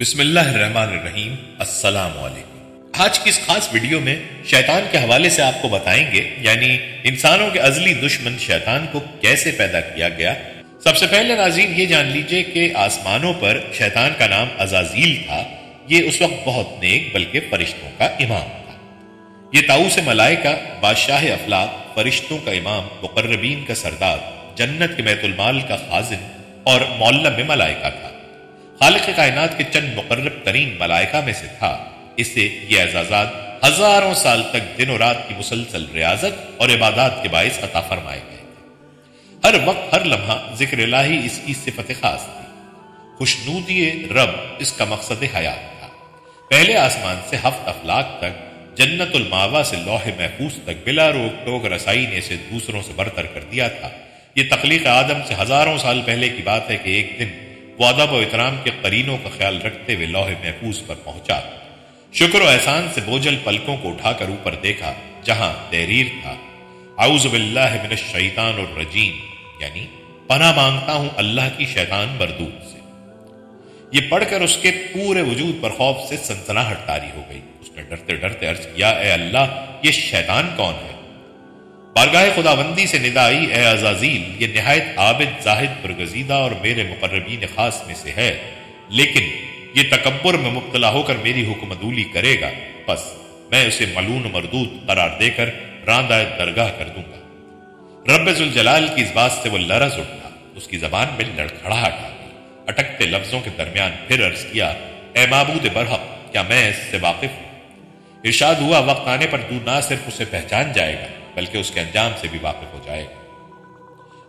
बिस्मिल्लाहिर्रहमानिर्रहीम। अस्सलाम वालेकुम आज की इस खास वीडियो में शैतान के हवाले से आपको बताएँगे, यानी इंसानों के अजली दुश्मन शैतान को कैसे पैदा किया गया। सबसे पहले नाजीन ये जान लीजिए कि आसमानों पर शैतान का नाम अजाजील था। ये उस वक्त बहुत नेक, बल्कि फरिश्तों का इमाम था। ये ताऊ से मलाइका, बादशाह अफलाक, फरिश्तों का इमाम, मुकर्रबीन का सरदार, जन्नत के बैतुलमाल का खाजिन और मौलम में मलाइका था। खालिक कायनात के चंद मुकर्रब तरीन मलाइका में से था। इससे ये एजाजात हज़ारों साल तक दिन और रात की मुसलसल रियाजत और इबादत के बायस अता फरमाए गए हर वक्त, हर लम्हा ज़िक्र लाही इसकी सिफत खास थी। खुशनूदी रब इसका मकसद हयात था। पहले आसमान से हफ्त अफलाक तक, जन्नतुल मावा से लोहे महफूज तक बिला रोक टोक रसाई ने इसे दूसरों से बरतर कर दिया था। यह तकलीक आदम से हज़ारों साल पहले की बात है कि एक दिन वो अदब इतराम के करीनों का ख्याल रखते हुए लोहे महफूज पर पहुँचा। शुक्र एहसान से बोझल पलकों को उठाकर ऊपर देखा, जहाँ तहरीर था। आउजबिल्लाशैतान और रजीम यानी पना माँगता हूँ अल्लाह की शैतान बरदूत से। ये पढ़कर उसके पूरे वजूद पर खौफ से सनसनाहट तारी हो गई। उसने डरते डरते अर्ज़ किया अल्लाह, ये शैतान कौन है? बारगाह खुदाबंदी से निदाई, ए अजाजील, ये नहायत आबिद, जाहिद बरगजीदा और मेरे मुकर्रबीन खास में से है। लेकिन ये तकबर में मुबतला होकर मेरी हुक्मदूली करेगा। बस, मैं उसे मलून मरदूत करार देकर रांदा दरगाह कर दूँगा। रब जलाल की इस बात से वो लरज उठा। उसकी जबान में लड़खड़ाहट आ गई। अटकते लफ्जों के दरमियान फिर अर्ज़ किया, ए महबूद बरहक क्या मैं इससे वाकिफ हूँ? इर्शाद हुआ वक्त आने पर तू ना सिर्फ़ उसे पहचान जाएगा बल्कि उसके अंजाम से भी वाकिफ हो जाएगा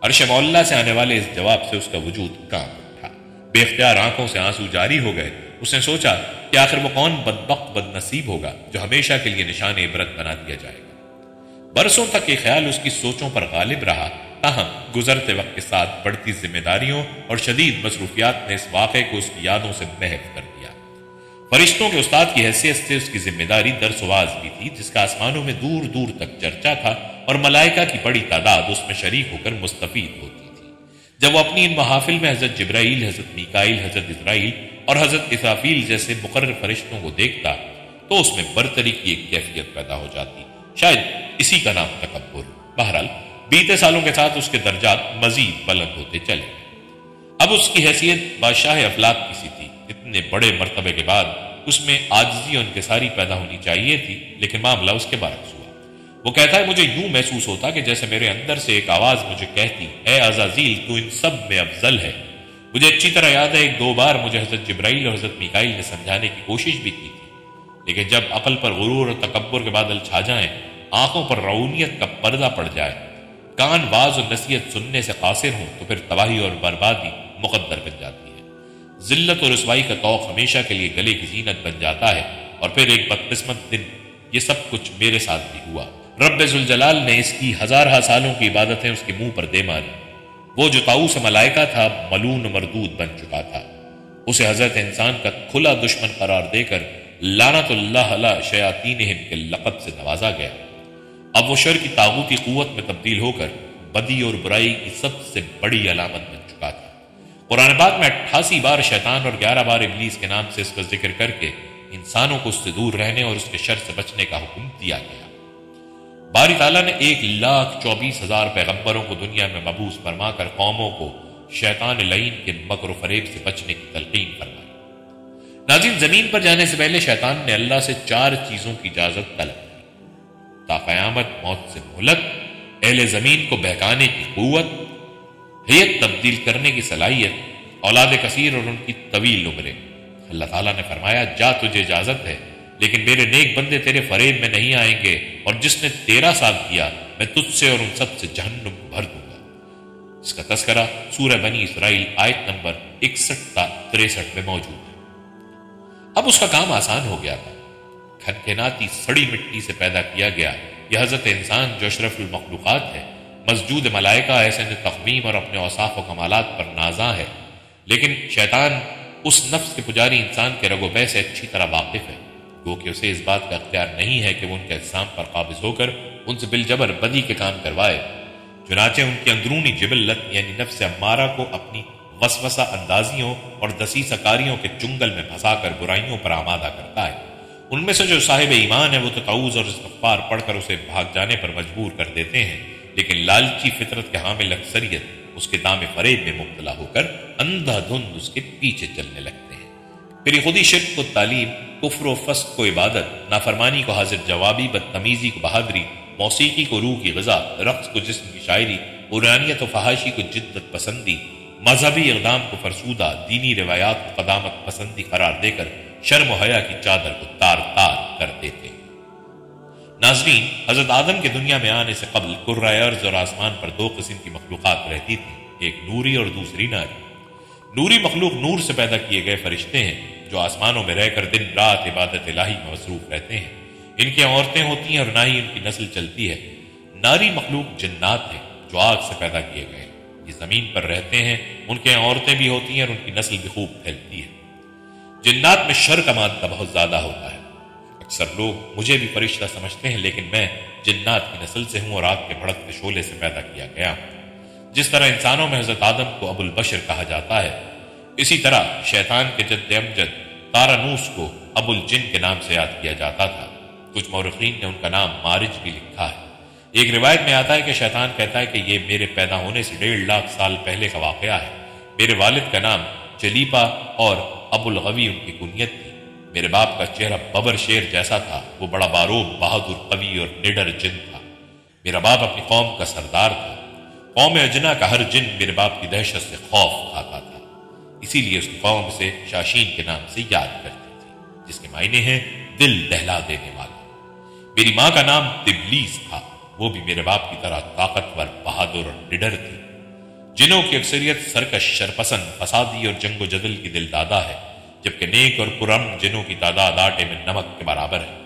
अरश मौल्ला से आने वाले इस जवाब से उसका वजूद काँप उठा बेख्तियार आँखों से आँसू जारी हो गए। उसने सोचा कि आखिर वो कौन बदबक, बदनसीब होगा जो हमेशा के लिए निशान इबरत बना दिया जाएगा। बरसों तक ये ख्याल उसकी सोचों पर गालिब रहा। ताहम गुजरते वक्त के साथ बढ़ती जिम्मेदारियों और शदीद मसरूफियात ने इस वाक़े को उसकी यादों से महफ कर फरिश्तों के उस्ताद की हैसियत से उसकी ज़िम्मेदारी दरसवाज भी थी, जिसका आसमानों में दूर दूर तक चर्चा था और मलाइका की बड़ी तादाद उसमें शरीक होकर मुस्तफ़ीद होती थी। जब वो अपनी इन महाफिल में हज़रत जब्राइल, हज़रत मिकाइल, हज़रत इसराइल और हज़रत इसाफील जैसे मुकर फरिश्तों को देखता तो उसमें बरतरी की एक कैफियत पैदा हो जाती। शायद इसी का नाम तकबर बहरहाल, बीते सालों के साथ उसके दर्जात मजीद बुलंद होते चले अब उसकी हैसियत बादशाह अफलाक की सी थी इतने बड़े मरतबे के बाद उसमें आजजी और इनकसारी पैदा होनी चाहिए थी, लेकिन मामला उसके बारक्स हुआ। वो कहता है, मुझे यूँ महसूस होता कि जैसे मेरे अंदर से एक आवाज़ मुझे कहती है अजाजील तू इन सब में अफजल है। मुझे अच्छी तरह याद है, एक दो बार मुझे हज़रत जब्राइल और हज़रत मिकाइल ने समझाने की कोशिश भी की थी। लेकिन जब अकल पर गुरूर और तकबर के बादल छा जाए, आँखों पर रऊनियत का पर्दा पड़ जाए, कान बाज और नसीहत सुनने से कासिर हों तो फिर तबाही और बर्बादी मुकद्दर बन जाती है। जिल्लत और रसवाई का तौक हमेशा के लिए गले की जीनत बन जाता है और फिर एक बदकिस्मत दिन ये सब कुछ मेरे साथ भी हुआ। रब जलाल ने इसकी हज़ार सालों की इबादतें उसके मुँह पर दे मारी। वो जो ताऊस मलाइका था, मलून मरदूद बन चुका था। उसे हज़रत इंसान का खुला दुश्मन करार देकर, लानतुल्लाह शयातीन के लकब से नवाजा गया। अब वो शर की ताबूती कुत में तब्दील होकर, बदी और बुराई की सबसे बड़ी अलामत बन कुरान पाक में अट्ठासी बार शैतान और ग्यारह बार इबलीस के नाम से इसका ज़िक्र करके इंसानों को उससे दूर रहने और उसके शर से बचने का हुक्म दिया गया। बारी ताला ने एक लाख चौबीस हज़ार पैगंबरों को दुनिया में मबूस फरमाकर कौमों को शैतान लईन के मकर फरेब से बचने की तलकीन फरमाई। नाजिन, ज़मीन पर जाने से पहले शैतान ने अल्लाह से चार चीज़ों की इजाज़त तलब की। ताकयामत मौत से मोहलत, अहले ज़मीन को बहकाने की कुत हेत तब्दील करने की सलाहियत औलाद कसीर और उनकी तवील उम्रें अल्लाह ताला ने फरमाया, जा, तुझे इजाज़त है, लेकिन मेरे नेक बंदे तेरे फरेब में नहीं आएँगे, और जिसने तेरा साथ किया, मैं तुझसे और उन सबसे जहन्नुम भर दूँगा। इसका तस्करा सूरह बनी इसराइल आयत नंबर इकसठ का तिरसठ में मौजूद है। अब उसका काम आसान हो गया था। खनखनाती सड़ी मिट्टी से पैदा किया गया। यह हज़रत इंसान जो अशरफुल मखलूक़ात है मसजूद मलाइका ऐसे तकवीम और अपने औसाफ व कमालत पर नाजा है। लेकिन शैतान उस नफ्स के पुजारी इंसान के रगोबे से अच्छी तरह वाकिफ है। क्योंकि उसे इस बात का अख्तियार नहीं है कि वो उनके इस्लाम पर काबिज होकर उनसे बिलजबर बदी के काम करवाए। चुनाचे उनकी अंदरूनी जिबल्लत यानी नफ्स अम्मारा को अपनी वसवसा अंदाजियों और दसीसकारियों के चुंगल में फंसाकर बुराइयों पर आमादा करता है। उनमें से जो साहिब ईमान है, वो तो तऊज और इस्तफार पढ़कर उसे भाग जाने पर मजबूर कर देते हैं। लेकिन लालची फितरत के हामिल अक्सरियत उसके दाम फरेब में मुबतला होकर अंधाधुंध उसके पीछे चलने लगते हैं। फिर खुदी शिरक को तालीम, कुफर फस्क को इबादत, नाफरमानी को हाजिर जवाबी, बदतमीजी को बहादरी, मौसीकी को रूह की गजा रक्स को जिसम की शायरी, उरानियत फहाशी को जिद्दत पसंदी, मजहबी इकदाम को फरसूदा, दीनी रवायात को कदामत पसंदी करार देकर शर्म हया की चादर को तार तार कर देते नाजरीन, हज़रत आदम के दुनिया में आने से कबल कुर्रायर्ज और आसमान पर दो किस्म की मखलूकत रहती थी, एक नूरी और दूसरी नारी। नूरी मखलूक नूर से पैदा किए गए फरिश्ते हैं, जो आसमानों में रहकर दिन, रात इबादत इलाही में मसरूफ रहते हैं। इनकी औरतें होती हैं और ना ही इनकी नस्ल चलती है। नारी मखलूक जन्नात है, जो आग से पैदा किए गए ये ज़मीन पर रहते हैं, उनके औरतें भी होती हैं और उनकी नस्ल भी खूब फैलती है। जिन्नात में शर का मादा बहुत ज़्यादा होता है। अक्सर लोग मुझे भी फरिश्ता समझते हैं, लेकिन मैं जिन्नात की नस्ल से हूँ और आग के भड़कते शोले से पैदा किया गया जिस तरह इंसानों में हज़रत आदम को अबुल बशर कहा जाता है, इसी तरह शैतान के जद्द अमजद तारानूस को अबुल जिन के नाम से याद किया जाता था। कुछ मौरखीन ने उनका नाम मारिज भी लिखा है। एक रिवायत में आता है कि शैतान कहता है कि ये मेरे पैदा होने से डेढ़ लाख साल पहले का वाकया है। मेरे वालिद का नाम चलीपा और अबुल गवी उनकी कुनियत थी। मेरे बाप का चेहरा बबर शेर जैसा था, वो बड़ा बारूद, बहादुर कवि और निडर जिन था। मेरा बाप अपनी कौम का सरदार था। कौम अजना का हर जिन मेरे बाप की दहशत से खौफ खाता था। इसीलिए उस कौम से शाशीन के नाम से याद करती थी, जिसके मायने हैं दिल दहला देने वाला। मेरी माँ का नाम तिबलीस था। वो भी मेरे बाप की तरह ताकतवर, बहादुर और निडर थी। जिनों की अक्सरियत सरकश शरपसंद फसादी और जंगो जदल की दिलदादा है जबकि नेक और पुरम जिनों की तादाद आटे में नमक के बराबर है।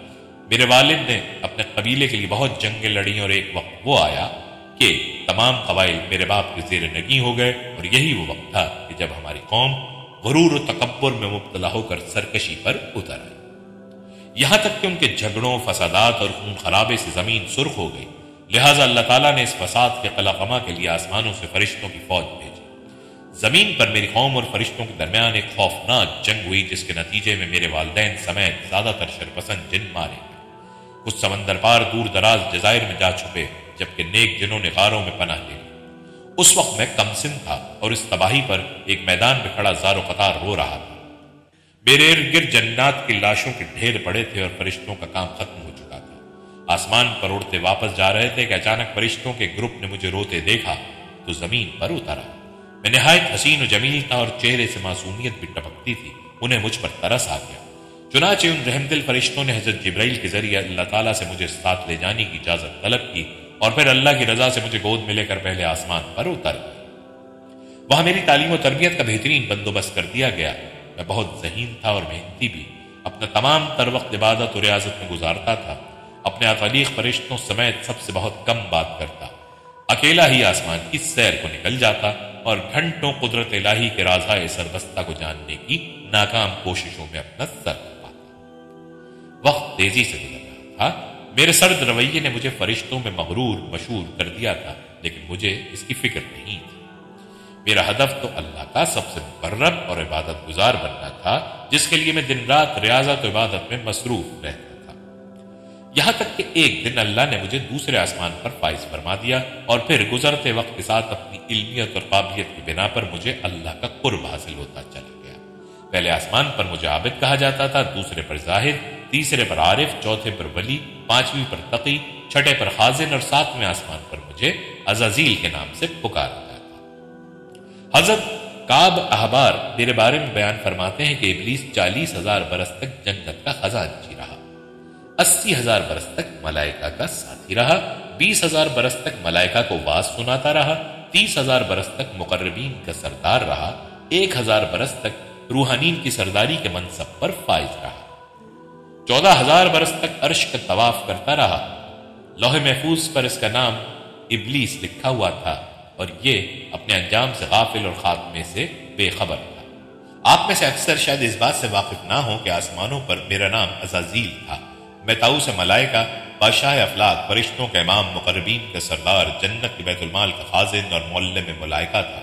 मेरे वालिद ने अपने कबीले के लिए बहुत जंगें लड़ी और एक वक्त वो आया कि तमाम कबाइल मेरे बाप के जेर नगी हो गए और यही वो वक्त था कि जब हमारी कौम गरूर तकबर में मुबतला होकर सरकशी पर उतर आई। यहाँ तक कि उनके झगड़ों, फसादात और खून खराबे से ज़मीन सुर्ख हो गई। लिहाजा अल्लाह ताला ने इस फसाद के कलाकमा के लिए आसमानों से फरिश्तों की फौज भेजी। ज़मीन पर मेरी कौम और फरिश्तों के दरमियान एक खौफनाक जंग हुई, जिसके नतीजे में मेरे वालदेन समेत ज़्यादातर शरपसंद जिन मारे कुछ समंदर पार दूर दराज जजायर में जा छुपे, जबकि नेक जिनों ने गारों में पनाह ली। उस वक्त मैं कमसिन था और इस तबाही पर एक मैदान में खड़ा जारो कतार रो रहा था। मेरे इर्द गिर्द जन्नात की लाशों के ढेर पड़े थे और फरिश्तों का काम खत्म हो चुका था। आसमान पर उड़ते वापस जा रहे थे कि अचानक फरिश्तों के ग्रुप ने मुझे रोते देखा तो ज़मीन पर उतरा। मैं नहायत हसीन और जमील था और चेहरे से मासूमियत भी टपकती थी। उन्हें मुझ पर तरस आ गया। चुनाचे उन रहमदिल फरिश्तों ने हज़रत जिब्राइल के ज़रिए अल्लाह ताला से मुझे साथ ले जाने की इजाज़त तलब की और फिर अल्लाह की रजा से मुझे गोद में लेकर पहले आसमान पर उतर वहाँ मेरी तालीम और तरबियत का बेहतरीन बंदोबस्त कर दिया गया। मैं बहुत जहीन था और मेहनती भी। अपना तमाम तर वक्त इबादत और रियाजत में गुजारता था। अपने अतलीक फरिश्तों समेत सबसे बहुत कम बात करता। अकेला ही आसमान की सैर को निकल जाता। और घंटों कुदरत इलाही के राजा सरबस्ता को जानने की नाकाम कोशिशों में अपना सर पाता वक्त तेज़ी से गुजर रहा था। मेरे सर्द रवैये ने मुझे फरिश्तों में मगरूर, मशहूर कर दिया था, लेकिन मुझे इसकी फ़िक्र नहीं थी। मेरा हदफ तो अल्लाह का सबसे मुकर्रब और इबादत गुजार बनना था, जिसके लिए मैं दिन रात रियाजत इबादत में मसरूफ रहता यहाँ तक कि एक दिन अल्लाह ने मुझे दूसरे आसमान पर फाइज फरमा दिया और फिर गुजरते वक्त के साथ अपनी इल्मियत और काबिलियत की बिना पर मुझे अल्लाह का कुर्ब हासिल होता चला गया। पहले आसमान पर मुझे आबिद कहा जाता था, दूसरे पर जाहिद, तीसरे पर आरिफ, चौथे पर वली, पांचवी पर तकी, छठे पर हाजिन और सातवें आसमान पर मुझे अजाजील के नाम से पुकारा हज़रत काब अहबार मेरे बारे में बयान फरमाते हैं कि इबलीस चालीस हज़ार बरस तक जन्नत का खजानची रहा। अस्सी हज़ार बरस तक मलाइका का साथी रहा, बीस हज़ार बरस तक मलाइका को वास सुनाता रहा, तीस हज़ार बरस तक मुकर्रबीन का सरदार रहा, एक हज़ार बरस तक रूहानीन की सरदारी के मनसब पर फाइज रहा। चौदह हज़ार बरस तक अर्श का तवाफ करता रहा। लोहे महफूज पर इसका नाम इबलीस लिखा हुआ था और ये अपने अंजाम से गाफिल और खात्मे से बेखबर था। आप में से अक्सर शायद इस बात से वाकिफ ना हो कि आसमानों पर मेरा नाम अजाजील था। मैं ताऊ से मलाइका बादशाह अफलाक फरिश्तों के इमाम मुकरबीन के सरदार, जन्नत के बैतुलमाल का खाजिन और मोल्ले में मलाइका था।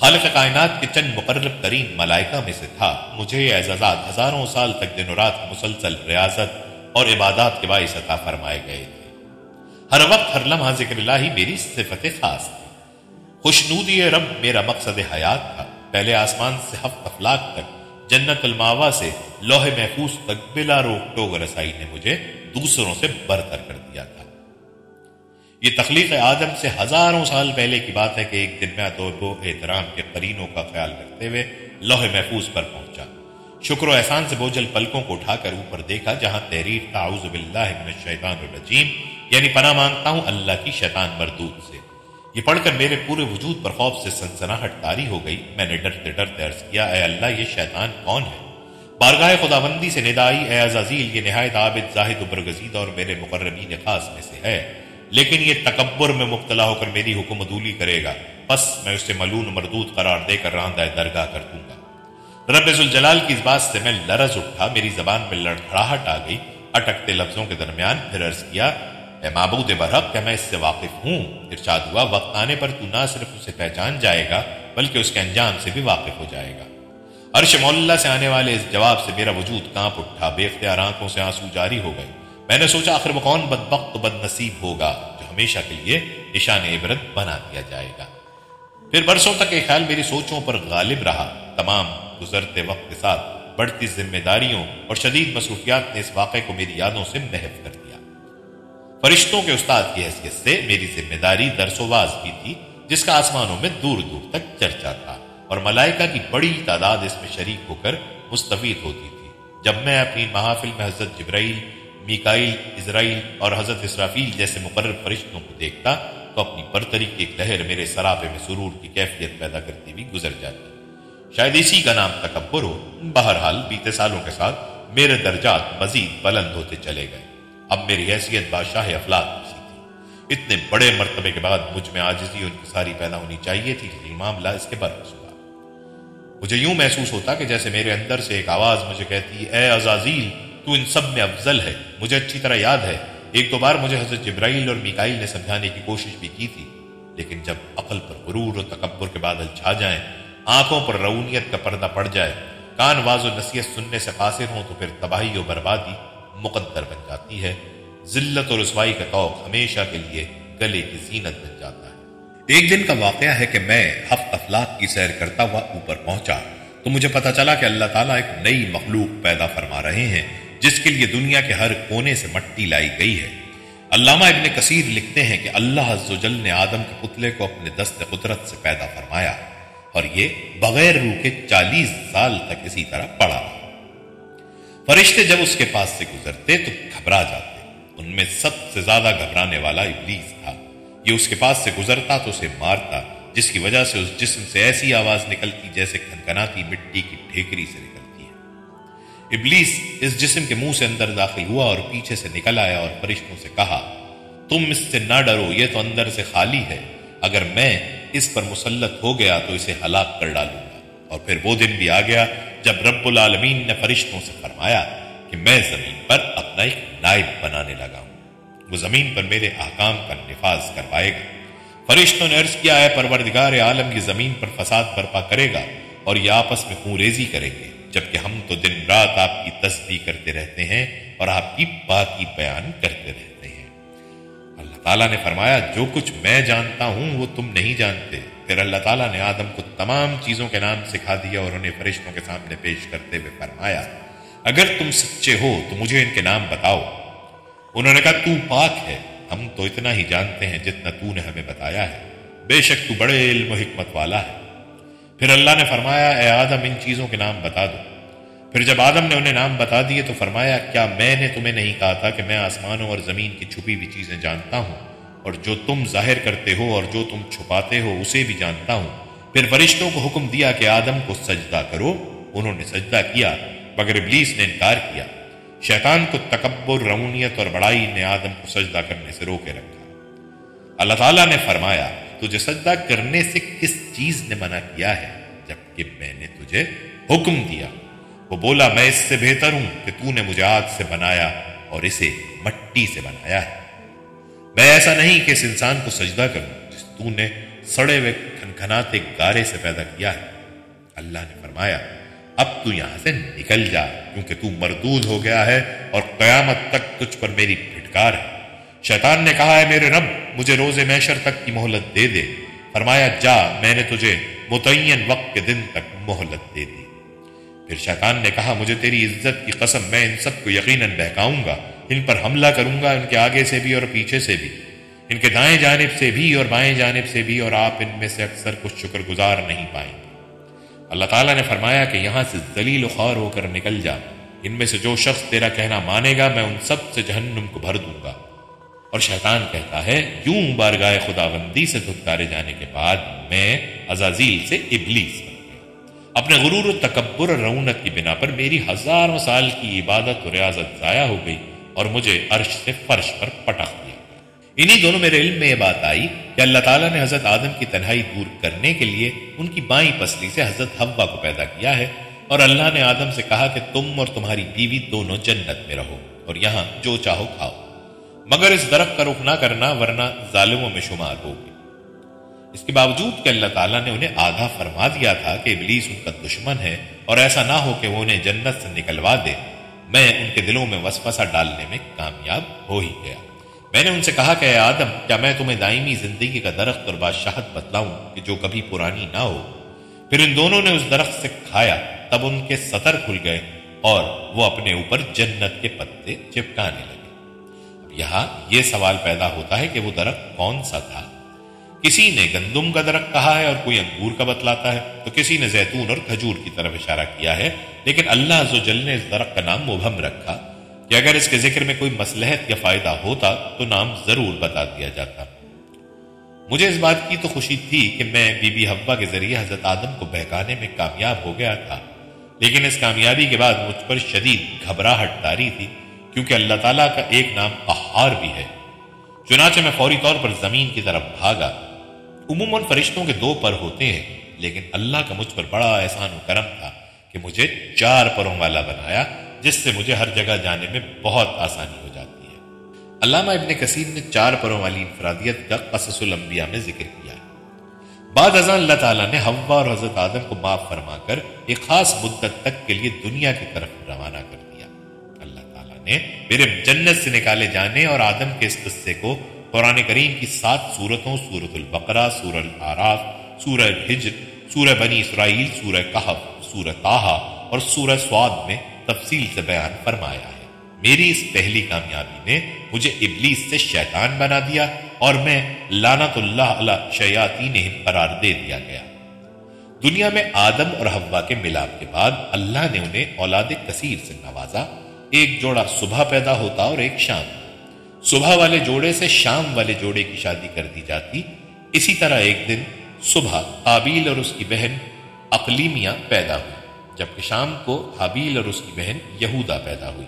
खालिक कायनात के चंद मुकर्रब तरीन मलाइका में से था। मुझे एजाजात हज़ारों साल तक दिन रात मुसलसल, रियाजत और इबादत के बाईस अता फरमाए गए थे। हर वक्त, हर लम्हा ज़िक्र ही मेरी सिफत खास थी। खुशनूदी रब मेरा मकसद हयात था। पहले आसमान से हफ्त अफलाक तक जन्नत मावा से लोहे महफूज तक बिला रोक टोक रसाई ने मुझे दूसरों से बरतर कर दिया था। ये तखलीक आदम से हज़ारों साल पहले की बात है कि एक दिन में तो एहतराम के करीनों का ख्याल रखते हुए लोहे महफूज पर पहुँचा। शुक्र एहसान से बोझल पलकों को उठाकर ऊपर देखा, जहाँ तहरीर ताउज़बिल्लाशैतानरजीम यानी पना माँगता हूँ अल्लाह की शैतान मरदूत से। ये पढ़कर मेरे पूरे वजूद पर खौफ से सनसनाहट तारी हो गई। मैंने डरते डरते अर्ज़ किया ए अल्लाह, ये शैतान कौन है? बारगाह खुदाबंदी से निदाई ए अजाजील, ये नहायत आबिद, जाहिद बरगजीद और मेरे मुकर्रबीन खास में से है। लेकिन ये तकबर में मुबतला होकर मेरी हुक्मदूली करेगा। बस मैं उसे मलून मरदूत करार देकर रांदा दरगाह कर दूँगा। रबुलजलाल की इस बात से मैं लरज उठा। मेरी जबान में लड़खड़ाहट आ गई। अटकते लफ्जों के दरमियान फिर अर्ज़ किया महबूद बरहक, क्या मैं इससे वाकिफ हूँ? इर्शाद हुआ, वक्त आने पर तू ना सिर्फ़ उसे पहचान जाएगा, बल्कि उसके अंजाम से भी वाकिफ हो जाएगा। अर्श मोल्ला से आने वाले इस जवाब से मेरा वजूद काँप उठा, बेख्तियार आँखों से आँसू जारी हो गए। मैंने सोचा, आखिर वो कौन बदबक बदनसीब होगा, जो हमेशा के लिए निशान इबरत बना दिया जाएगा। फिर बरसों तक ये ख्याल मेरी सोचों पर गालिब रहा। तमाम गुजरते वक्त के साथ बढ़ती जिम्मेदारियों और शदीद मसरूफियात ने इस वाक़े को मेरी यादों से महफ कर दिया। फरिश्तों के उस्ताद की हैसियत से मेरी ज़िम्मेदारी दरसोबाज की थी, जिसका आसमानों में दूर दूर तक चर्चा था, और मलाइका की बड़ी तादाद इसमें शरीक होकर मुस्तफ़ीद होती थी। जब मैं अपनी महाफिल में हज़रत जब्राइल, मिकाइल इसराइल और हज़रत इसराफील जैसे मुकर फरिश्तों को देखता तो अपनी बरतरी की एक लहर मेरे सरापे में सुरूर की कैफियत पैदा करती हुई गुजर जाती। शायद इसी का नाम तकबर हो, बहरहाल बीते सालों के साथ मेरे दर्जात मजीद बुलंद होते चले गए। अब मेरी हैसियत बादशाह अफलाक सी थी। इतने बड़े मरतबे के बाद मुझमें आजिजी उनकी सारी पैदा होनी चाहिए थी लेकिन मामला इसके बरस हुआ मुझे यूँ महसूस होता कि जैसे मेरे अंदर से एक आवाज़ मुझे कहती है अजाजील, तू इन सब में अफजल है। मुझे अच्छी तरह याद है। एक दो बार मुझे हज़रत जब्राइल और मिकाइल ने समझाने की कोशिश भी की थी। लेकिन जब अकल पर गुरूर और तकबर के बादल छा जाएँ, आँखों पर रऊनियत का पर्दा पड़ जाए, कान वाजो नसीहत सुनने से कासिर हो तो फिर तबाही और बर्बादी मुकद्दर बन जाती है। जिल्लत और रसवाई का तौक हमेशा के लिए गले की जीनत बन जाता है। एक दिन का वाक़ है कि मैं हफ्त अफलाक की सैर करता हुआ ऊपर पहुँचा। तो मुझे पता चला कि अल्लाह ताला एक नई मखलूक पैदा फरमा रहे हैं, जिसके लिए दुनिया के हर कोने से मट्टी लाई गई है। अल्लामा इबन कसीर लिखते हैं कि अल्लाह ने आदम के पुतले को अपने दस्त कुदरत से पैदा फरमाया और ये बगैर रूह के चालीस साल तक इसी तरह पड़ा फरिश्ते जब उसके पास से गुजरते तो घबरा जाते। उनमें सबसे ज़्यादा घबराने वाला इबलीस था। ये उसके पास से गुजरता तो उसे मारता, जिसकी वजह से उस जिस्म से ऐसी आवाज़ निकलती जैसे खनखनाती मिट्टी की ठेकरी से निकलती है। इबलीस इस जिस्म के मुँह से अंदर दाखिल हुआ और पीछे से निकल आया और फरिश्तों से कहा, तुम इससे ना डरो, ये तो अंदर से खाली है। अगर मैं इस पर मुसलत हो गया तो इसे हलाक कर डालूँगा। और फिर वो दिन भी आ गया जब रब्बुल आलमीन ने फरिश्तों से फरमाया कि मैं ज़मीन पर अपना एक नायब बनाने लगा हूँ, वो ज़मीन पर मेरे आकाम का निफाज करवाएगा। फरिश्तों ने अर्ज़ किया है परवरदिगार आलम की ज़मीन पर फसाद बर्पा करेगा और ये आपस में खून रेजी करेंगे, जबकि हम तो दिन रात आपकी तस्दी करते रहते हैं और आपकी बाकी बयान करते रहते ताला ने फरमाया, जो कुछ मैं जानता हूँ, वो तुम नहीं जानते। फिर अल्लाह ताला ने आदम को तमाम चीज़ों के नाम सिखा दिया और उन्हें फरिश्तों के सामने पेश करते हुए फरमाया, अगर तुम सच्चे हो तो मुझे इनके नाम बताओ। उन्होंने कहा, तू पाक है। हम तो इतना ही जानते हैं जितना तू ने हमें बताया है। बेशक तू बड़े इल्म हिकमत वाला है। फिर अल्लाह ने फरमाया, ए आदम, इन चीज़ों के नाम बता दो। फिर जब आदम ने उन्हें नाम बता दिए तो फरमाया, क्या मैंने तुम्हें नहीं कहा था कि मैं आसमानों और ज़मीन की छुपी हुई चीज़ें जानता हूँ? और जो तुम ज़ाहिर करते हो और जो तुम छुपाते हो, उसे भी जानता हूँ। फिर फरिश्तों को हुक्म दिया कि आदम को सजदा करो। उन्होंने सजदा किया, मगर इबलीस ने इनकार किया। शैतान को तकबर रऊनियत और बड़ाई ने आदम को सजदा करने से रोके रखा। अल्लाह ताला ने फरमाया, तुझे सजदा करने से किस चीज़ ने मना किया है, जबकि मैंने तुझे हुक्म दिया? वो बोला, मैं इससे बेहतर हूँ कि तूने मुझे आग से बनाया और इसे मट्टी से बनाया है। मैं ऐसा नहीं कि इस इंसान को सजदा करूँ जिस तूने सड़े हुए खनखनाते गारे से पैदा किया है। अल्लाह ने फरमाया, अब तू यहाँ से निकल जा, क्योंकि तू मरदूद हो गया है और कयामत तक तुझ पर मेरी फिटकार है। शैतान ने कहा है मेरे रब, मुझे रोज़े मैशर तक की मोहलत दे दे। फरमाया, जा, मैंने तुझे मुतयन वक्त के दिन तक मोहलत दे दी। फिर शैतान ने कहा, मुझे तेरी इज़्ज़त की कसम, मैं इन सबको यकीनन बहकाऊँगा। इन पर हमला करूँगा, इनके आगे से भी और पीछे से भी। इनके दाएँ जानब से भी और बाएँ जानब से भी, और आप इनमें से अक्सर कुछ शुक्रगुजार नहीं पाएँगे। अल्लाह ताला ने फरमाया कि यहाँ से जलील ख्वार होकर निकल जा। इनमें से जो शख्स तेरा कहना मानेगा, मैं उन सबसे जहन्नुम को भर दूँगा। और शैतान कहता है, यूँ बारगाह खुदाबंदी से धुतकारे जाने के बाद मैं अजाजील से इबलीस अपने गुरूर तकबर रौनत की बिना पर मेरी हज़ारों साल की इबादत और रियाजत जाया हो गई और मुझे अर्श से फर्श पर पटक दिया इन्हीं दोनों मेरे इल्म में यह बात आई कि अल्लाह ताला ने हज़रत आदम की तनहाई दूर करने के लिए उनकी बाई पसली से हज़रत हवा को पैदा किया है और अल्लाह ने आदम से कहा कि तुम और तुम्हारी बीवी दोनों जन्नत में रहो और यहाँ जो चाहो खाओ। मगर इस दरख्त का रुख ना करना, वरना जालिमों में शुमार होगी। इसके बावजूद कि अल्लाह ताला ने उन्हें आधा फरमा दिया था कि इबलीस उनका दुश्मन है और ऐसा ना हो कि वो उन्हें जन्नत से निकलवा दे, मैं उनके दिलों में वसवसा डालने में कामयाब हो ही गया। मैंने उनसे कहा कि आदम, क्या मैं तुम्हें दायमी ज़िंदगी का दरख्त और बादशाहत बतलाऊं कि जो कभी पुरानी ना हो? फिर इन दोनों ने उस दरख्त से खाया, तब उनके सतर खुल गए और वो अपने ऊपर जन्नत के पत्ते चिपकाने लगे। यहाँ यह सवाल पैदा होता है कि वो दरख्त कौन सा था? किसी ने गंदुम का दरख्त कहा है और कोई अंगूर का बतलाता है तो किसी ने जैतून और खजूर की तरफ़ इशारा किया है। लेकिन अल्लाह जल ने इस दरख्त का नाम मुबम रखा कि अगर इसके ज़िक्र में कोई मसलहत या फ़ायदा होता तो नाम ज़रूर बता दिया जाता। मुझे इस बात की तो खुशी थी कि मैं बीबी हब्बा के ज़रिए हज़रत आदम को बहकाने में कामयाब हो गया था। लेकिन इस कामयाबी के बाद मुझ पर शदीद घबराहट तारी थी, क्योंकि अल्लाह ताला का एक नाम कहार भी है। चुनाचे में फौरी तौर पर ज़मीन की तरफ़ भागा। उमूमन फरिश्तों के दो पर होते हैं, लेकिन अल्लाह का मुझ पर बड़ा एहसान करम था कि मुझे चार परों वाला बनाया, जिससे मुझे हर जगह जाने में बहुत आसानी हो जाती है। अल्लामा इबन कसीर ने चार परों वाली इंफरादियत का कससुलम्बिया में ज़िक्र किया। बाद अजा अल्लाह ताला ने हवा और हज़रत आदम को माफ़ फरमाकर एक खास मुद्दत तक के लिए दुनिया की तरफ़ रवाना कर दिया। अल्लाह ताला ने मेरे जन्नत से निकाले जाने और आदम के इस किस्से को कुरान करीम की सात सूरतों, सूरतुल बकरा, सूरल आराफ, सूरह हिज्र, सूरह बनी इसराइल, सूरह कहफ, सूरह ताहा और सूरह स्वाद में तफसील से बयान फरमाया है। मेरी इस पहली कामयाबी ने मुझे इबलीस से शैतान बना दिया और मैं लानतुल्लाह शयातीन करार दे दिया गया। दुनिया में आदम और हवा के मिलाप के बाद अल्लाह ने उन्हें औलाद कसीर से नवाजा। एक जोड़ा सुबह पैदा होता और एक शाम। सुबह वाले जोड़े से शाम वाले जोड़े की शादी कर दी जाती। इसी तरह एक दिन सुबह काबिल और उसकी बहन अकलीमिया पैदा हुई, जबकि शाम को हाबील और उसकी बहन यहूदा पैदा हुई।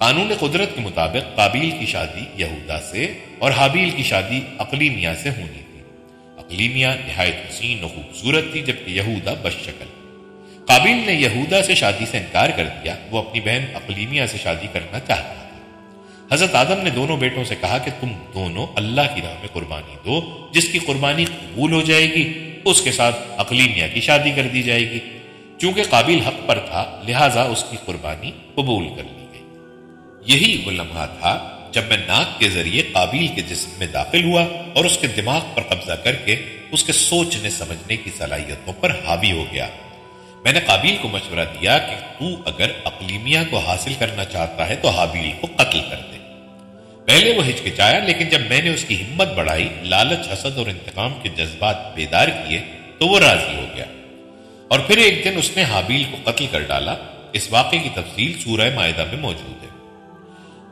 कानून कुदरत के मुताबिक काबिल की शादी यहूदा से और हाबील की शादी अकलीमिया से होनी थी। अकलीमिया नहायत हसीन और खूबसूरत थी, जबकि यहूदा बशकल काबिल ने यहूदा से शादी से इनकार कर दिया। वो अपनी बहन अकलीमिया से शादी करना चाहता हज़रत आदम ने दोनों बेटों से कहा कि तुम दोनों अल्लाह की राह में कुर्बानी दो, जिसकी कुर्बानी कबूल हो जाएगी, उसके साथ अकलीमिया की शादी कर दी जाएगी। चूँकि काबिल हक पर था, लिहाजा उसकी कुर्बानी कबूल कर ली गई। यही वो लम्हा था, जब मैं नाक के ज़रिए काबिल के जिस्म में दाखिल हुआ और उसके दिमाग पर कब्जा करके उसके सोचने समझने की सलाहियतों पर हावी हो गया। मैंने काबिल को मशवरा दिया कि तू अगर अकलीमिया को हासिल करना चाहता है तो हाबिल को कत्ल कर दे। पहले वो हिचकिचाया, लेकिन जब मैंने उसकी हिम्मत बढ़ाई, लालच, हसद और इंतकाम के जज्बात बेदार किए तो वो राज़ी हो गया। और फिर एक दिन उसने हाबील को कत्ल कर डाला। इस वाक्य की तफसील सूरह मायदा में मौजूद है।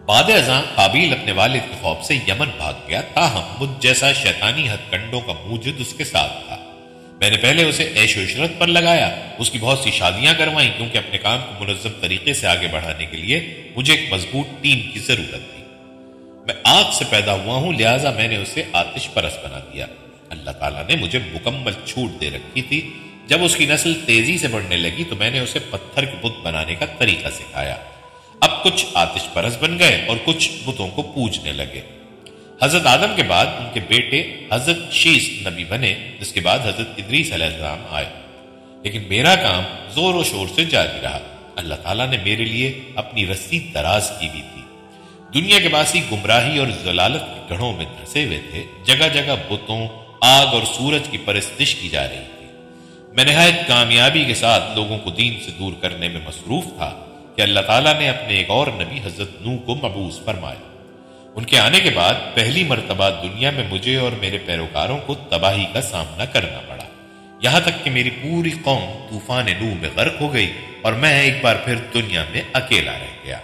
बाद अजा हाबील अपने वालिद के खौफ से यमन भाग गया। ताहम, मुझ जैसा शैतानी हथकंडों का मूजुद उसके साथ था। मैंने पहले उसे ऐश इशरत पर लगाया, उसकी बहुत सी शादियाँ करवाई, क्योंकि अपने काम को मुनजम तरीके से आगे बढ़ाने के लिए मुझे एक मज़बूत टीम की ज़रूरत थी। मैं आग से पैदा हुआ हूँ, लिहाजा मैंने उसे आतिश परस बना दिया। अल्लाह ताला ने मुझे मुकम्मल छूट दे रखी थी। जब उसकी नस्ल तेज़ी से बढ़ने लगी तो मैंने उसे पत्थर के बुत बनाने का तरीका सिखाया। अब कुछ आतिश परस बन गए और कुछ बुतों को पूजने लगे। हज़रत आदम के बाद उनके बेटे हज़रत शीस नबी बने, जिसके बाद हज़रत इदरीस अलैहिस्सलाम आए। लेकिन मेरा काम ज़ोर शोर से जारी रहा। अल्लाह ताला ने मेरे लिए अपनी रस्सी दराज की भी थी। दुनिया के बासी गुमराही और जलालत के गढ़ों में धसे हुए थे जगह जगह बुतों, आग और सूरज की परस्तिश की जा रही थी। मैं नहायत कामयाबी के साथ लोगों को दीन से दूर करने में मसरूफ था कि अल्लाह ताला ने अपने एक और नबी, हज़रत नू को मबूस फरमाया। उनके आने के बाद पहली मरतबा दुनिया में मुझे और मेरे पैरोकारों को तबाही का सामना करना पड़ा। यहाँ तक कि मेरी पूरी कौम तूफ़ान नू में गर्क हो गई और मैं एक बार फिर दुनिया में अकेला रह गया।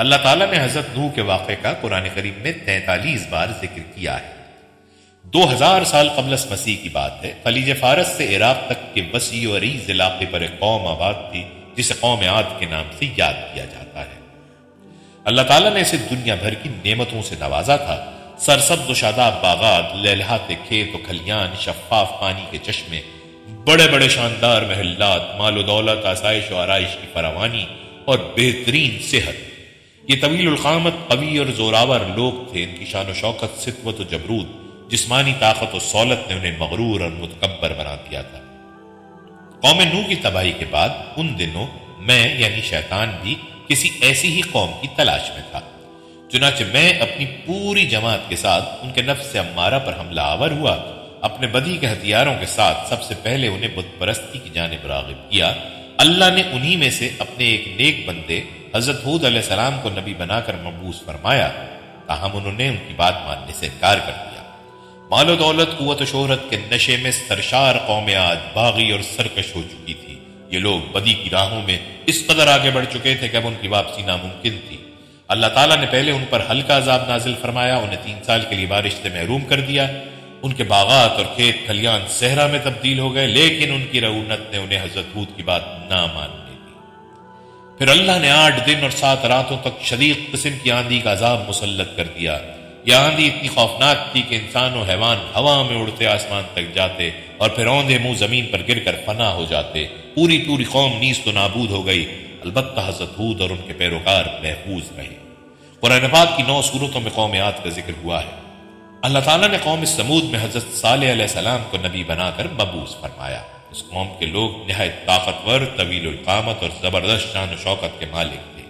अल्लाह ताला ने हज़रत नू के वाक़े का कुरान करीम में तैतालीस बार ज़िक्र किया है। दो हज़ार साल कबलस मसीह की बात है। खलीज फारस से इराक तक के वसी और अरीज इलाके पर एक कौम आबाद थी, जिसे कौम आद के नाम से याद किया जाता है। अल्लाह ताला ने इसे दुनिया भर की नेमतों से नवाजा था। सरसब्द शादाब बागात, लहलहाते खेत खलियान, शफाफ पानी के चश्मे बड़े बड़े शानदार महल्लात मालो दौलत आसाइश और आरइश की फरावानी और बेहतरीन सेहत। ये तवील क़ामत कवी और जोरावर लोग थे, इनकी शान शौकत सितवत जबरूद जिस्मानी ताकत और सहूलत ने उन्हें मगरूर और मुतकबर बना दिया था। कौम नू की तबाही के बाद, उन दिनों मैं, यानी शैतान भी, किसी ऐसी ही कौम की तलाश में था। चुनाचे मैं अपनी पूरी जमात के साथ, उनके नफ्स से अम्मारा पर हमला आवर हुआ, अपने बदी के हथियारों के साथ सबसे पहले उन्हें बुत परस्ती की जानब रागिब किया। अल्लाह ने उन्हीं में से अपने एक नेक बंदे हज़रत हूद सलाम को नबी बनाकर मबूस फरमाया, ताहम उन्होंने उनकी बात मानने से इनकार कर दिया। मालो दौलत कुत शोहरत के नशे में सरशार कौम आज बागी और सरकश हो चुकी थी। ये लोग बदी की राहों में इस कदर आगे बढ़ चुके थे कि अब उनकी वापसी नामुमकिन थी। अल्लाह ताला ने पहले उन पर हल्का अजाब नाजिल फरमाया, उन्हें तीन साल के लिए बारिश से महरूम कर दिया। उनके बागात और खेत खलियान सहरा में तब्दील हो गए, लेकिन उनकी रऊनत ने उन्हें हज़रत हूद की बात ना मानने दी फिर अल्लाह ने आठ दिन और सात रातों तक शदीद किस्म की आंधी का अजाब मुसलत कर दिया। यह आंधी इतनी खौफनाक थी कि इंसान और हैवान हवा में उड़ते आसमान तक जाते और फिर औंधे मुँह ज़मीन पर गिरकर फना हो जाते। पूरी पूरी कौम नीस तो नाबूद हो गई। अलबत् हज़रत हूद और उनके पैरोकार महफूज रहे। कुरान पाक की नौ सूरतों में कौम याद का ज़िक्र हुआ है। अल्लाह ताला ने कौम समूद में हज़रत साल सलाम को नबी बनाकर मबूस फरमाया। उस कौम के लोग नहायत ताकतवर तवील कामत और ज़बरदस्त शान शौकत के मालिक थे।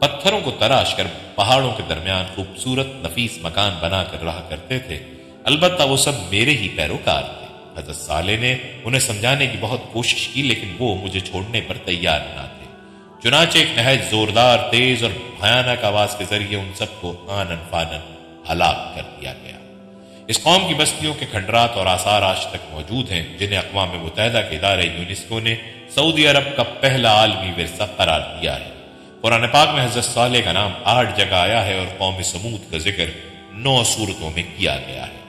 पत्थरों को तराश कर पहाड़ों के दरमियान खूबसूरत, नफीस मकान बनाकर रहा करते थे। अलबत्ता वो सब मेरे ही पैरोकार थे। हज़रत साले ने उन्हें समझाने की बहुत कोशिश की, लेकिन वो मुझे छोड़ने पर तैयार न थे। चुनाचे एक नहायत जोरदार, तेज और भयानक आवाज़ के ज़रिए उन सबको आनन फानन हलाक कर दिया गया। इस कौम की बस्तियों के खंडरात और आसार आज तक मौजूद हैं, जिन्हें अकवा मुतहदा के इदारे यूनिस्को ने सऊदी अरब का पहला आलमी विरसा करार दिया है। कुरान पाक में हज़रत साले का नाम आठ जगह आया है और कौम समूद का ज़िक्र नौ सूरतों में किया गया है।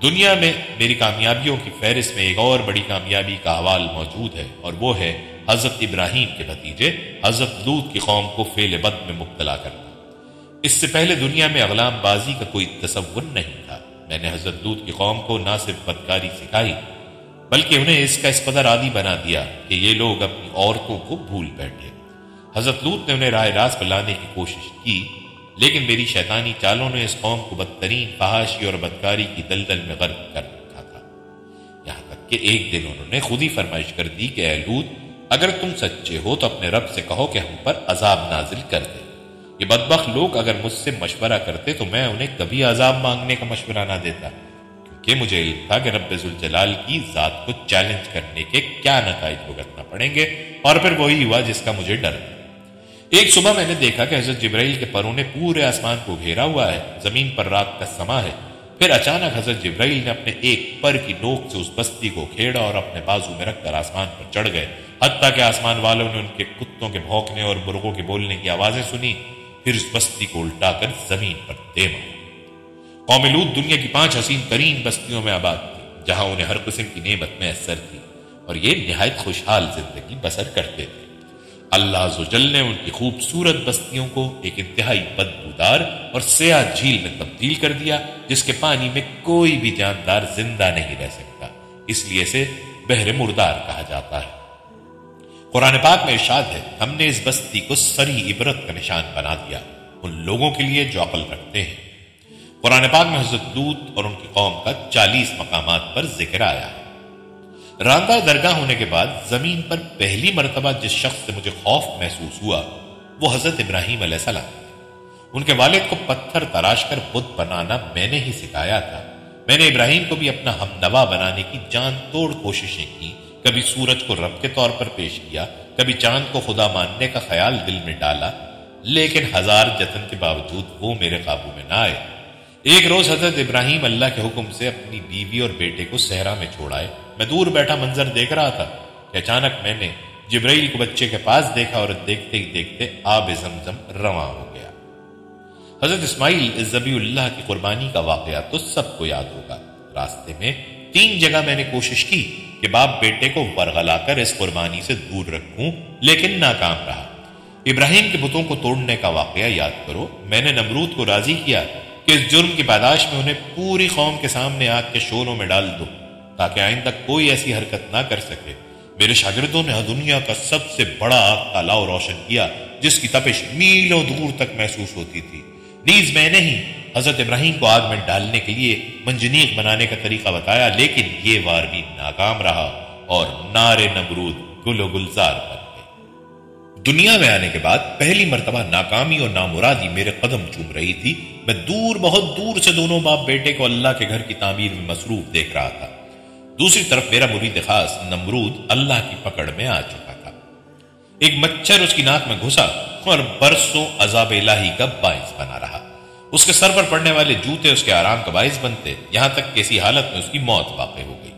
दुनिया में मेरी कामयाबियों की फहरिस्त में एक और बड़ी कामयाबी का हवाल मौजूद है, और वो है हज़रत इब्राहिम के भतीजे हज़रत लूत की कौम को फेल बद में मुबतला करना। इससे पहले दुनिया में अगलाम बाजी का कोई तस्वुर नहीं मैंने हज़रत लूत की कौम को ना सिर्फ़ बदकारी सिखाई, बल्कि उन्हें इसका इस कदर आदि बना दिया कि ये लोग अपनी औरतों को भूल बैठे। हज़रत लूत ने उन्हें राय रास पर लाने की कोशिश की, लेकिन मेरी शैतानी चालों ने इस कौम को बदतरीन, फहाशी और बदकारी की दलदल में गर्क कर रखा था। यहाँ तक कि एक दिन उन्होंने खुद ही फरमाइश कर दी कि एलूद अगर तुम सच्चे हो तो अपने रब से कहो कि हम पर अजाब नाजिल कर दे। ये बदबक लोग अगर मुझसे मशवरा करते तो मैं उन्हें कभी अजाब मांगने का मशवरा ना देता। क्योंकि मुझे इल्म था कि रब जलाल की जात को चैलेंज करने के क्या नतज भुगतना पड़ेंगे, और फिर वही हुआ जिसका मुझे डर एक सुबह मैंने देखा कि हज़रत जिब्राइल के परों ने पूरे आसमान को घेरा हुआ है, ज़मीन पर रात का समा है। फिर अचानक हज़रत जिब्राइल ने अपने एक पर की नोक से उस बस्ती को खेड़ा और अपने बाजू में रखकर आसमान पर चढ़ गए। हत्या के आसमान वालों ने उनके कुत्तों के भौंकने और मुर्गों के बोलने की आवाज़ें सुनी। फिर उस बस्ती को उल्टाकर ज़मीन पर दे मारा दुनिया की पाँच हसीन तरीन बस्तियों में आबाद थी, जहाँ उन्हें हर किस्म की नेमत में असर थी और ये निहायत खुशहाल ज़िंदगी बसर करते थे। अल्लाह जुजल ने उनकी खूबसूरत बस्तियों को एक इंतहाई बदबूदार और सया झील में तब्दील कर दिया, जिसके पानी में कोई भी जानदार ज़िंदा नहीं रह सकता। इसलिए इसे बहरे मुर्दार कहा जाता है। कुरान पाक में इर्शाद है। हमने इस बस्ती को सरी इबरत का निशान बना दिया, उन लोगों के लिए जो अकल रखते हैं। कुरान पाक में हज़रत लूत और उनकी कौम का चालीस मकाम पर ज़िक्र आया। है रांदा दरगाह होने के बाद ज़मीन पर पहली मरतबा जिस शख्स से मुझे खौफ महसूस हुआ, वो हज़रत इब्राहिम उनके वालिद को पत्थर तराश कर बुत बनाना मैंने ही सिखाया था। मैंने इब्राहिम को भी अपना हमनवा बनाने की जान तोड़ कोशिशें की कभी सूरज को रब के तौर पर पेश किया, कभी चाँद को खुदा मानने का ख्याल दिल में डाला, लेकिन हज़ार जतन के बावजूद वो मेरे काबू में ना आए। एक रोज हज़रत इब्राहिम अल्लाह के हुक्म से अपनी बीवी और बेटे को सहरा में छोड़ाए मैं दूर बैठा मंजर देख रहा था कि अचानक मैंने जिब्राइल को बच्चे के पास देखा और देखते ही देखते आब जमजम रवा हो गया। हज़रत इस्माइल जबीउल्लाह की कुर्बानी का वाकया तो सबको याद होगा। रास्ते में तीन जगह मैंने कोशिश की कि बाप बेटे को वरगलाकर इस कुर्बानी से दूर रखूँ, लेकिन नाकाम रहा। इब्राहिम के बुतों को तोड़ने का वाकया याद करो। मैंने नमरूद को राज़ी किया कि इस जुर्म की पैदाश में उन्हें पूरी कौम के सामने आग के शोरों में डाल दो, ताकि आइंदा कोई ऐसी हरकत ना कर सके। मेरे शागिर्दों ने दुनिया का सबसे बड़ा आग का लाव रोशन किया, जिसकी तपिश मीलों दूर तक महसूस होती थी। नीज मैंने ही हज़रत इब्राहिम को आग में डालने के लिए मंजनीक बनाने का तरीका बताया, लेकिन ये वार भी नाकाम रहा और नारे नमरूद गुलो गुलजार बन गए। दुनिया में आने के बाद पहली मरतबा नाकामी और नामुरादी मेरे कदम चूम रही थी। मैं दूर, बहुत दूर से दोनों बाप बेटे को अल्लाह के घर की तामीर में मसरूफ देख रहा था। दूसरी तरफ़ मेरा मुरीद खास नमरूद अल्लाह की पकड़ में आ चुका। एक मच्छर उसकी नाक में घुसा और बरसों अजाब इलाही का बाइस बना रहा। उसके सर पर पड़ने वाले जूते उसके आराम का बायस बनते, यहाँ तक कि इसी हालत में उसकी मौत वाक़ हो गई।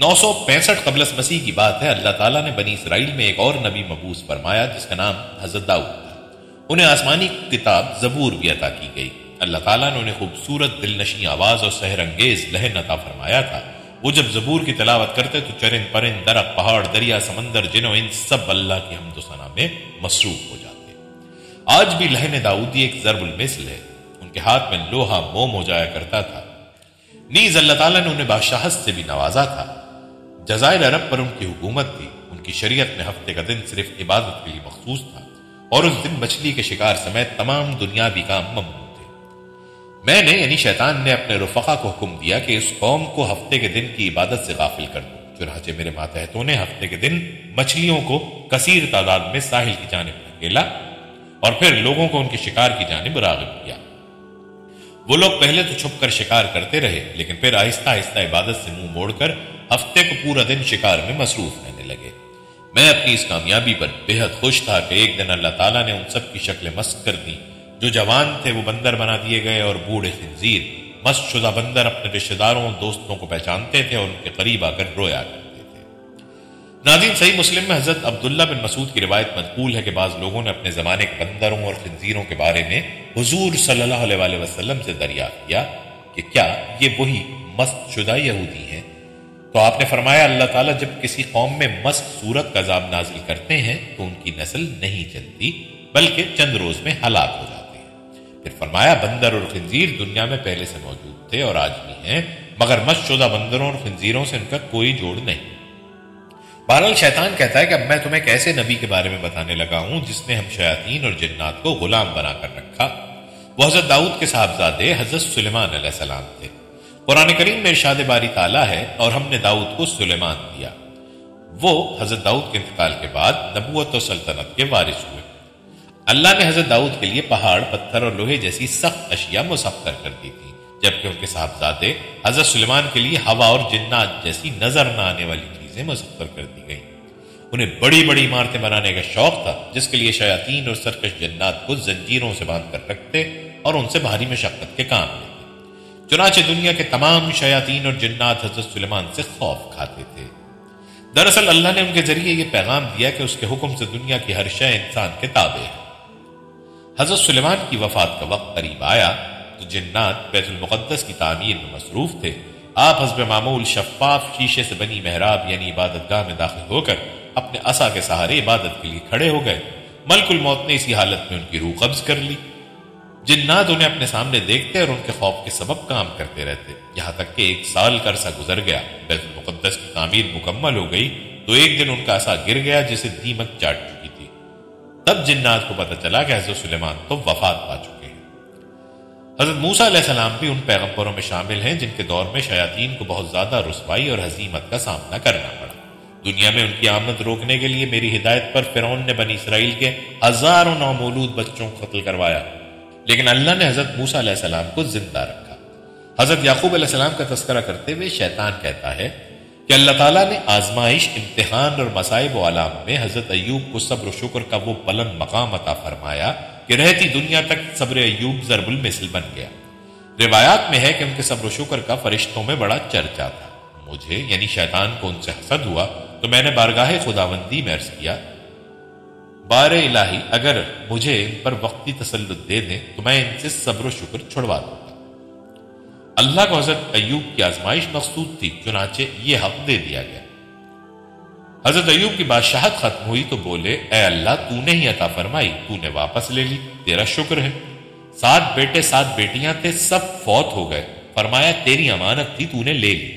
नौ सौ पैंसठ कबलस मसीह की बात है, अल्लाह ताला ने बनी इसराइल में एक और नबी मबूस फरमाया, जिसका नाम हज़रत दाऊद था। उन्हें आसमानी किताब जबूर भी अता की गई। अल्लाह ताला ने उन्हें खूबसूरत दिलनशी आवाज़ और सहरंगेज लहन अता फरमाया था। वो जब जबूर की तलावत करते तो चरिंद परिंद दरक पहाड़, दरिया, समंदर, जिनो, इन सब अल्लाह की हमदोसना में मसरूफ हो जाते आज भी लहन दाऊदी एक जरबुल मिसल है। उनके हाथ में लोहा मोम हो जाया करता था। नीज अल्लाह ताला ने उन्हें बादशाहत से भी नवाजा था। जजायर अरब पर उनकी हुकूमत थी। उनकी शरीयत में हफ़्ते का दिन सिर्फ़ इबादत के लिए मखसूस था। और उस दिन मछली के शिकार समेत तमाम दुनियावी काम ममनू मैंने, यानी शैतान ने अपने रुफका को हुक्म दिया कि इस कौम को हफ़्ते के दिन की इबादत से गाफिल कर दो। चुनाचे मेरे मातहतों ने हफ़्ते के दिन मछलियों को कसीर तादाद में साहिल की जानब धकेला और फिर लोगों को उनके शिकार की जानब रागब किया। वो लोग पहले तो छुप कर शिकार करते रहे, लेकिन फिर आहिस्ता आहिस्ता इबादत से मुँह मोड़कर हफ़्ते को पूरा दिन शिकार में मसरूफ रहने लगे। मैं अपनी इस कामयाबी पर बेहद खुश था कि एक दिन अल्लाह ताला ने उन सब की शक्लें मस्त कर दी। जो जवान थे, वो बंदर बना दिए गए और बूढ़े खंजीर। मस्त शुदा बंदर अपने रिश्तेदारों दोस्तों को पहचानते थे और उनके करीब आकर रोया करते थे। नादिन सही मुस्लिम में हज़रत अब्दुल्ला बिन मसूद की रिवायत मजबूल है कि बाज लोगों ने अपने जमाने के बंदरों और खंजीरों के बारे में हजूर सल्लल्लाहु अलैहि से दरियाफ्त किया कि क्या ये वही मस्त शुदा यहूदी हैं? तो आपने फरमाया, अल्लाह ताला जब किसी कौम में मस्त सूरत का जाब नाजिल करते हैं तो उनकी नस्ल नहीं चलती, बल्कि चंद रोज में हलाक हो जाती फिर फरमाया, बंदर और खंजीर दुनिया में पहले से मौजूद थे और आज भी हैं, मगर मशुदा बंदरों और खंजीरों से उनका कोई जोड़ नहीं। बहरहाल, शैतान कहता है कि अब मैं तुम्हें कैसे नबी के बारे में बताने लगा हूँ, जिसने हम शयातीन और जिन्नात को गुलाम बनाकर रखा? वो हज़रत दाऊद के साहबजादे हज़रत सुलेमान सलाम थे। कुरान करीम में इर्शाद बारी ताला है और हमने दाऊद को सुलेमान दिया। वो हज़रत दाऊद के इंतकाल के बाद नबूत और सल्तनत के वारिस हुए। अल्लाह ने हज़रत दाऊद के लिए पहाड़, पत्थर और लोहे जैसी सख्त अशिया मुसफ्तर कर दी थी, जबकि उनके साहबजादे हज़रत सुलेमान के लिए हवा और जिन्नात जैसी नज़र न आने वाली चीज़ें मुसफ्तर कर दी गई। उन्हें बड़ी बड़ी इमारतें बनाने का शौक था, जिसके लिए शयातीन और सरकश जन्नात को जंजीरों से बाँध कर रखते और उनसे भारी मशक्कत के काम लेते। चुनाचे दुनिया के तमाम शयातीन और जन्नात हज़रत सुलेमान से खौफ खाते थे। दरअसल अल्लाह ने उनके ज़रिए यह पैगाम दिया कि उसके हुक्म से दुनिया की हर शय इंसान के ताबे है। हज़रत सुलेमान की वफात का वक्त करीब आया तो जिन्नात बैतुलमुक़दस की तामीर में मसरूफ थे। आप हजब मामूल शफाफ शीशे से बनी महराब यानी इबादत गाह में दाखिल होकर अपने असा के सहारे इबादत के लिए खड़े हो गए। मलकुल मौत ने इसी हालत में उनकी रूह कब्ज कर ली। जिन्नात उन्हें अपने सामने देखते और उनके खौफ के सबब काम करते रहते। यहाँ तक कि एक साल का अरसा गुजर गया। बैतुलमुक़दस की तामीर मुकम्मल हो गई तो एक दिन उनका असा गिर गया, जिसे दीमक चाट चुकी तब जिन्नात को पता चला कि हज़रत सुलेमान तो वफात पा चुके हैं। हज़रत मूसा भी उन पैगंबरों में शामिल हैं, जिनके दौर में शयातीन को बहुत ज़्यादा रसवाई और हजीमत का सामना करना पड़ा। दुनिया में उनकी आमद रोकने के लिए मेरी हिदायत पर फिरौन ने बनी इसराइल के हज़ारों नौमूलूद बच्चों को कत्ल करवाया। लेकिन अल्लाह ने हज़रत मूसा को ज़िंदा रखा। हज़रत याकूब का तस्करा करते हुए शैतान कहता है कि अल्लाह ताला ने आजमाइश, इम्तिहान और मसाइब आलाम में हज़रत अयूब को सब्र शुक्र का वो बुलंद मकाम अता फरमाया कि रहती दुनिया तक सब्र अयूब जरबुल मिसल बन गया। रिवायात में है कि उनके सब्र शुक्र का फरिश्तों में बड़ा चर्चा था। मुझे, यानी शैतान को उनसे हसद हुआ तो मैंने बारगाह खुदावंदी में अर्ज़ किया, बार इलाही, अगर मुझे इन पर वक्ती तसल्लुत दे दें तो मैं इनसे सब्र शुक्र छुड़वा दूँगा अल्लाह को हज़रत अयूब की आजमाइश मकसूद थी, चुनाचे ये हक दे दिया गया। हज़रत अयूब की बादशाहत खत्म हुई तो बोले, ए अल्लाह, तूने ही अता फरमाई, तूने वापस ले ली, तेरा शुक्र है। सात बेटे, सात बेटियाँ थे, सब फौत हो गए। फरमाया, तेरी अमानत थी, तूने ले ली।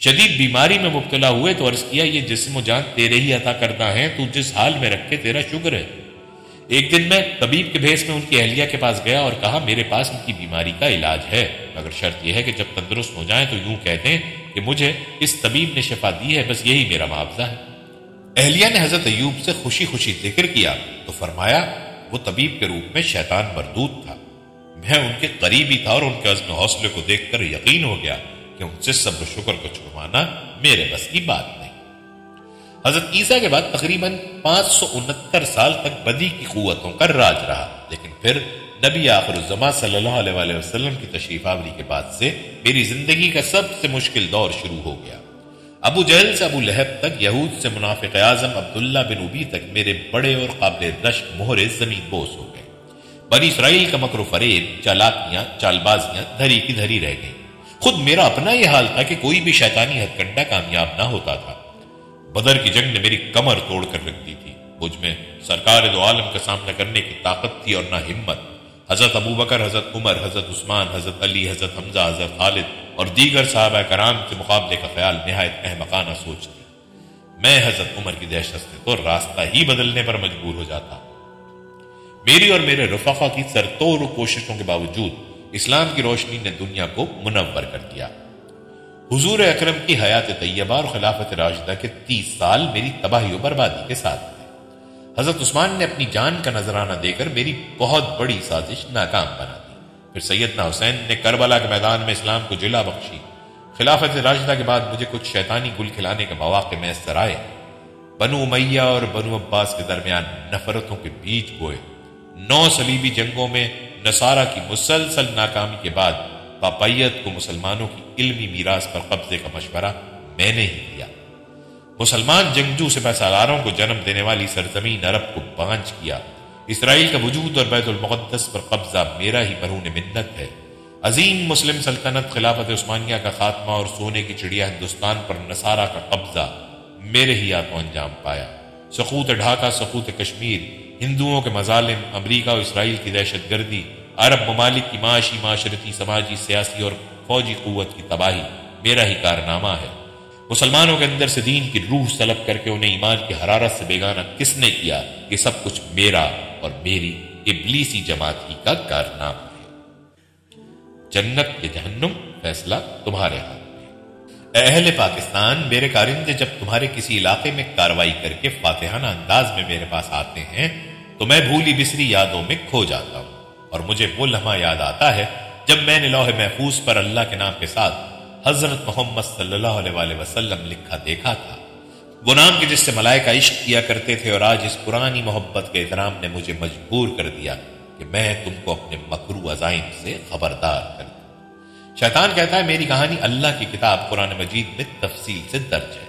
शदीद बीमारी में मुबतला हुए तो अर्ज़ किया, ये जिसम जान तेरे ही अता करना है, तू जिस हाल में रखे तेरा शुक्र है। एक दिन मैं तबीब के भेस में उनकी अहलिया के पास गया और कहा, मेरे पास उनकी बीमारी का इलाज है। मगर शर्त यह है कि जब तंदुरुस्त हो जाए तो यूँ कहते हैं कि मुझे इस तबीब ने शिफा दी है, बस यही मेरा मुआवजा है। अहलिया ने हज़रत अयूब से खुशी खुशी ज़िक्र किया तो फरमाया, वो तबीब के रूप में शैतान मरदूत था। मैं उनके करीबी था और उनके अजम हौसले को देखकर यकीन हो गया कि उनसे सब्र शुक्र को छुड़वाना मेरे बस की बात हज़रत ईसा के बाद तकरीबन पाँच सौ उनहत्तर साल तक बदी की कुतों का राज रहा। लेकिन फिर नबी आखिर सल्लल्लाहु अलैहि वसल्लम की तशरीफ़ आवरी के बाद से मेरी ज़िंदगी का सबसे मुश्किल दौर शुरू हो गया। अबू जहल से अबू लहब तक, यहूद से मुनाफिक आज़म अब्दुल्ला बिन उबी तक मेरे बड़े और काबिल रश्क मोहरे ज़मीन बोस हो गए। बनी इसराइल का मकर फरेब, चालाकियाँ, चालबाजियाँ धरी की धरी रह गई। खुद मेरा अपना यह हाल था कि कोई भी शैतानी हथकंडा कामयाब ना होता था। बदर की जंग ने मेरी कमर तोड़कर रख दी थी। मुझमें सरकार दो आलम का सामना करने की ताकत थी और ना हिम्मत। हज़रत अबू बकर, हज़रत उमर, हज़रत उस्मान, हज़रत अली, हज़रत हमजा, हज़रत खालिद और दीगर साहब कराम के मुकाबले का ख्याल नहायत अहमकाना सोच थी मैं हज़रत उमर की दहशत से तो रास्ता ही बदलने पर मजबूर हो जाता। मेरी और मेरे रफाका की सरतोर कोशिशों के बावजूद इस्लाम की रोशनी ने दुनिया को मुनवर कर दिया। हुजूर अकरम की हयात तैयबा और खिलाफत राशिदा के तीस साल मेरी तबाही बर्बादी के साथ थे। हज़रत उस्मान ने अपनी जान का नजराना देकर मेरी बहुत बड़ी साजिश नाकाम बना दी। फिर सैयदना हुसैन ने करबला के मैदान में इस्लाम को जिला बख्शी। खिलाफत राशिदा के बाद मुझे कुछ शैतानी गुल खिलाने के मौाक़े मैसर आए। बनु मैया और बनु अब्बास के दरमियान नफरतों के बीच बोए। नौ सलीबी जंगों में नसारा की मुसलसल नाकामी के बाद पापाइत को मुसलमानों की इल्मी मीरास पर कब्जे का मशवरा मैंने ही दिया मुसलमान जंगजू से पैसालारों को जन्म देने वाली सरजमीन अरब को बांझ किया। इसराइल का वजूद और बैतुलमक़दस पर कब्जा मेरा ही मरून मिन्नत है। अजीम मुस्लिम सल्तनत खिलाफत उस्मानिया का खात्मा और सोने की चिड़िया हिंदुस्तान पर नसारा का कब्जा मेरे ही हाथों अंजाम पाया। सकूत ढाका सकूत कश्मीर, हिंदुओं के मजालिम, अमरीका और इसराइल की दहशत गर्दी अरब ममालिक माशरती, समाजी, सियासी और फौजी कुत की तबाही, मेरा ही कारनामा है। मुसलमानों के अंदर से दीन की रूह सलब करके उन्हें ईमान की हरारत से बेगाना किसने किया कि सब कुछ मेरा और मेरी इबलीसी जमात ही का कारनामा है। जन्नत के जहन्नुम फैसला तुम्हारे हाथ अहल पाकिस्तान, मेरे कारिंदे, जब तुम्हारे किसी इलाके में कार्रवाई करके फातेहाना अंदाज में मेरे पास आते हैं तो मैं भूली बिसरी यादों में खो जाता हूँ। और मुझे वो लम्हा याद आता है जब मैंने लौह महफूज पर अल्लाह के नाम के साथ हज़रत मोहम्मद सल्लल्लाहु वसल्लम लिखा देखा था, वो नाम के जिससे मलाइका इश्क किया करते थे और आज इस पुरानी मोहब्बत के एहतराम ने मुझे मजबूर कर दिया कि मैं तुमको अपने मकरू अजाइम से खबरदार कर शैतान कहता है, मेरी कहानी अल्लाह की किताब कुरान मजीद में तफसील से दर्ज है,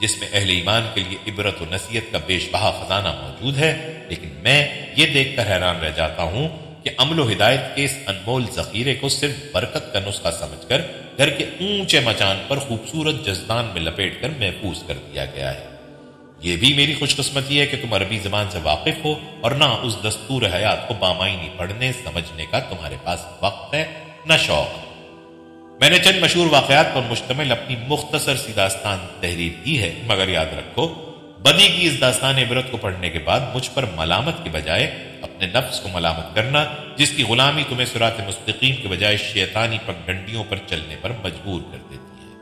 जिसमें अहले ईमान के लिए इबरत और नसीहत का बेशबहा खजाना मौजूद है, लेकिन मैं ये देखकर हैरान रह जाता हूँ कि अमलो हिदायत के इस अनमोल जखीरे को सिर्फ़ बरकत का नुस्खा समझकर घर के ऊँचे मचान पर खूबसूरत जजदान में लपेट कर महफूज कर दिया गया है। यह भी मेरी खुशकस्मती है कि तुम अरबी जबान से वाकिफ हो और ना उस दस्तूर हयात को बामायनी पढ़ने, समझने का तुम्हारे पास वक्त है, न शौक। मैंने चंद मशहूर वाकयात पर मुश्तमिल अपनी मुख्तसर सी दास्तान तहरीर की है, मगर याद रखो बदी की इस दास्तान इबरत को पढ़ने के बाद मुझ पर मलामत के बजाय अपने नफ्स को मलामत करना, जिसकी गुलामी तुम्हें सुरात मुस्तकीम के बजाय शैतानी पगडंडियों पर चलने पर मजबूर कर देती है।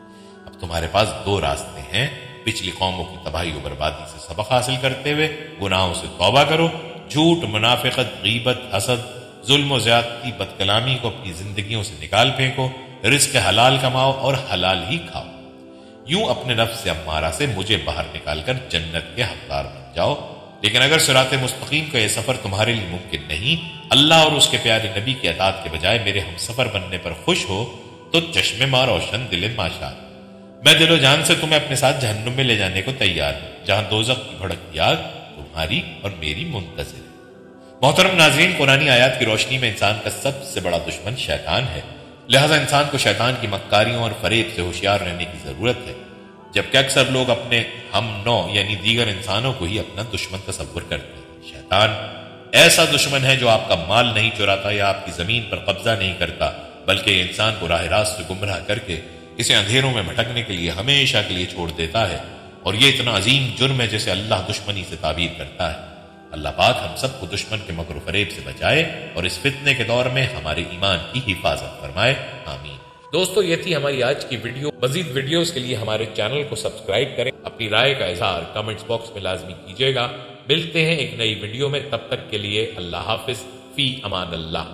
अब तुम्हारे पास दो रास्ते हैं। पिछली कौमों की तबाही और बर्बादी से सबक हासिल करते हुए गुनाहों से तौबा करो। झूठ, मुनाफिकत, गीबत, हसद, जुल्म ज्यादती, बदकलामी को अपनी जिंदगियों से निकाल फेंको। रिस्क हलाल कमाओ और हलाल ही खाओ। यूँ अपने नफ्स से अम्मारा से मुझे बाहर निकालकर जन्नत के हकदार बन जाओ। लेकिन अगर सुरात मुस्तकीम का यह सफ़र तुम्हारे लिए मुमकिन नहीं, अल्लाह और उसके प्यारे नबी की अतात के बजाय मेरे हम सफ़र बनने पर खुश हो तो चश्मे माँ रोशन दिल माशा। मैं दिलो जान से तुम्हें अपने साथ जहन्नुम में ले जाने को तैयार हूँ, जहाँ दोजक की भड़कती आग तुम्हारी और मेरी मुंतजर मोहतरम नाजरीन, कुरानी आयात की रोशनी में इंसान का सबसे बड़ा दुश्मन शैतान है। लिहाजा इंसान को शैतान की मक्कारियों और फरेब से होशियार रहने की ज़रूरत है जबकि अक्सर लोग अपने हम नौ, यानी दीगर इंसानों को ही अपना दुश्मन तस्वुर करते हैं। शैतान ऐसा दुश्मन है जो आपका माल नहीं चुराता या आपकी ज़मीन पर कब्जा नहीं करता, बल्कि इंसान को राह रास्त गुमराह करके इसे अंधेरों में भटकने के लिए हमेशा के लिए छोड़ देता है, और ये इतना अजीम जुर्म है जैसे अल्लाह दुश्मनी से ताबीर करता है। अल्लाह पाक हम सबको दुश्मन के मकर फरेब से बचाए और इस फितने के दौर में हमारे ईमान की हिफाजत फरमाए। आमीन। दोस्तों, ये थी हमारी आज की वीडियो। मजीद वीडियोस के लिए हमारे चैनल को सब्सक्राइब करें। अपनी राय का इजहार कमेंट्स बॉक्स में लाजमी कीजिएगा। मिलते हैं एक नई वीडियो में। तब तक के लिए अल्लाह हाफिज। फ़ी अमान अल्लाह।